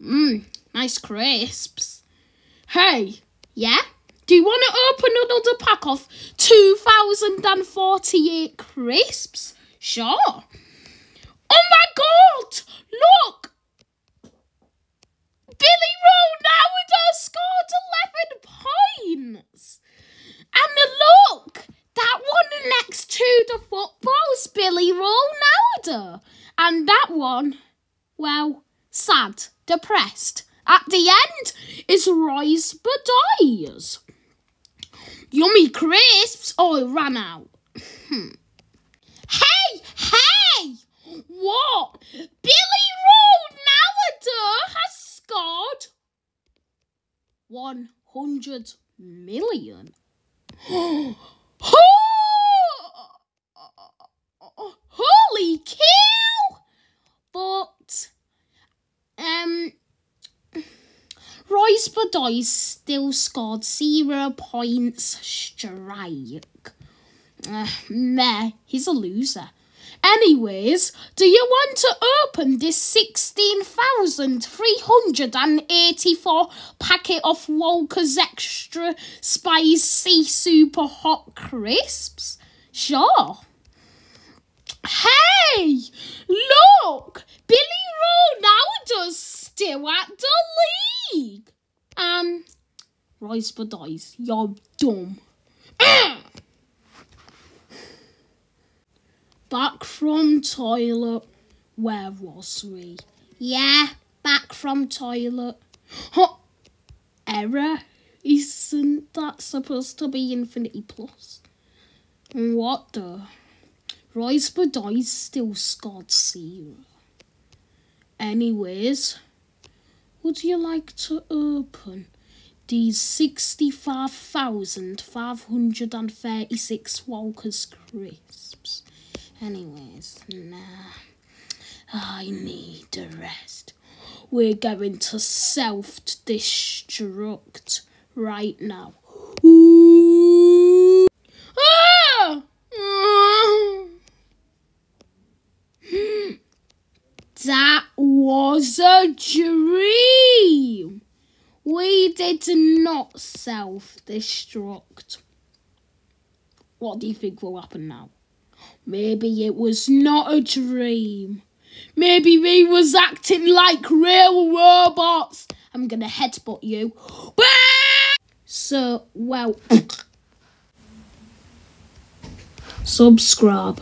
Mmm, nice crisps. Hey, Yeah? do you want to open another pack of 2048 crisps? Sure. Oh my god! Look! Billy Ronaldo scored 11 points! And look! That one next to the football's Billy Ronaldo. And that one, well, sad, depressed. At the end is Royce Badias. Yummy crisps. Oh, it ran out. Hmm. Hey, hey! What? Billy Ronaldo has scored 100 million. Royce Badice still scored zero points strike. Uh, meh, he's a loser. Anyways, do you want to open this 16,384 packet of Walker's Extra Spicy Super Hot Crisps? Sure. Hey, look! Billy Ronaldo's still at the league. Um, Rice for dice. you're dumb. Back from toilet. Where was we? Yeah, back from toilet. Huh. Error? Isn't that supposed to be Infinity Plus? What the? Rice for dice still scored zero. Anyways, would you like to open these 65,536 Walker's crisps? Anyways, nah. I need a rest. We're going to self destruct right now. Ooh. That was a dream. We did not self destruct. What do you think will happen now? Maybe it was not a dream. Maybe we was acting like real robots. I'm gonna headbutt you. So, well, subscribe.